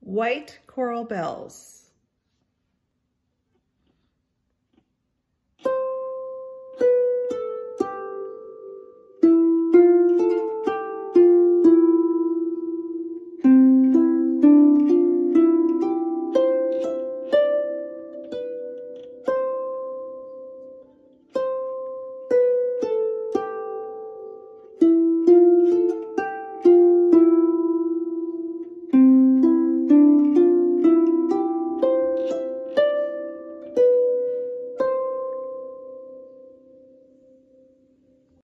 white coral bells.